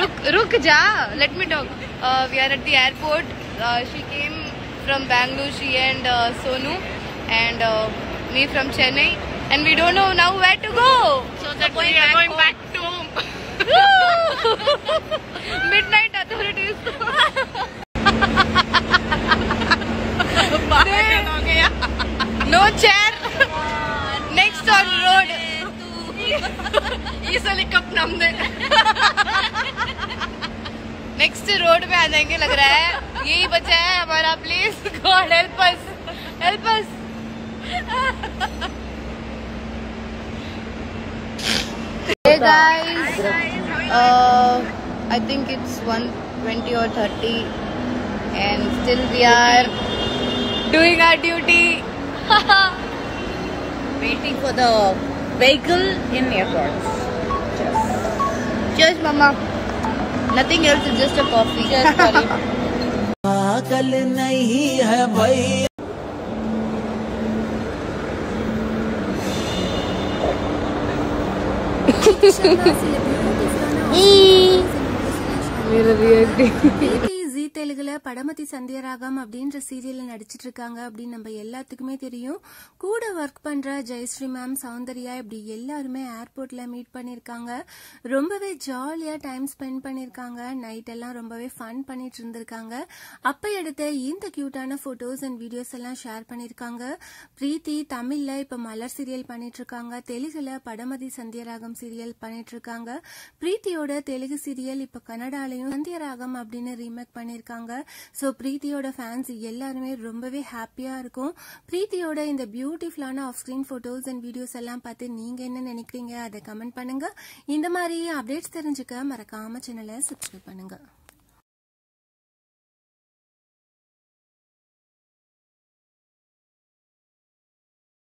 Ruk, ruk ja. Let me talk. Uh, we are at the airport. Uh, she came from Bangalore. She and uh, Sonu, and uh, me from Chennai. And we don't know now where to go. So that we are going back to home. Midnight authorities. पागल हो गया no chair. Easily next road पे आ जाएँगे, लग रहा है। यही बचा है हमारा please god help us help us hey guys I think it's 120 और 30 and still we are doing our duty waiting for the vehicle in airport Cheers, Mama. Nothing else, it's just a coffee. Cheers, कल नहीं है भैया मेरा reacting நாளுகள படமதி சந்தியராகம் அப்படின்ற சீரியல்ல நடிச்சிட்டு இருக்காங்க அப்படின்னு நம்ம எல்லாத்துக்குமே தெரியும். கூட ஒர்க் பண்ற ஜெயஸ்ரீ மேம் சௌந்தர்யா இப்படி எல்லாருமே ஏர்போர்ட்ல மீட் பண்ணிருக்காங்க. ரொம்பவே ஜாலியா டைம் ஸ்பெண்ட் பண்ணிருக்காங்க. நைட் எல்லாம் ரொம்பவே ஃபன் பண்ணிட்டு இருந்திருக்காங்க அப்ப எடுத்த இந்த கியூட்டான போட்டோஸ் அண்ட் வீடியோஸ் எல்லாம் ஷேர் பண்ணிருக்காங்க. பிரீத்தி தமிழ்ல இப்ப மலர் சீரியல் பண்ணிட்டு இருக்காங்க தெலுங்குல படமதி சந்தியராகம் சீரியல் பண்ணிட்டு இருக்காங்க பிரீத்தியோட தெலுங்கு சீரியல் இப்ப கன்னடாலையும் சந்தியராகம் அப்படின்னு ரீமேக் பண்ணிருக்காங்க. சோ பிரீத்தியோட ஃபேன்ஸ் எல்லாருமே ரொம்பவே ஹாப்பியா இருக்கும். பிரீத்தியோட இந்த பியூட்டிஃபுல்லான off screen photos and videos எல்லாம் பார்த்து நீங்க என்ன நினைக்கிறீங்க அதை கமெண்ட் பண்ணுங்க. இந்த மாதிரி அப்டேட்ஸ் தெரிஞ்சுக்க மறக்காம சேனலை சப்ஸ்கிரைப் பண்ணுங்க.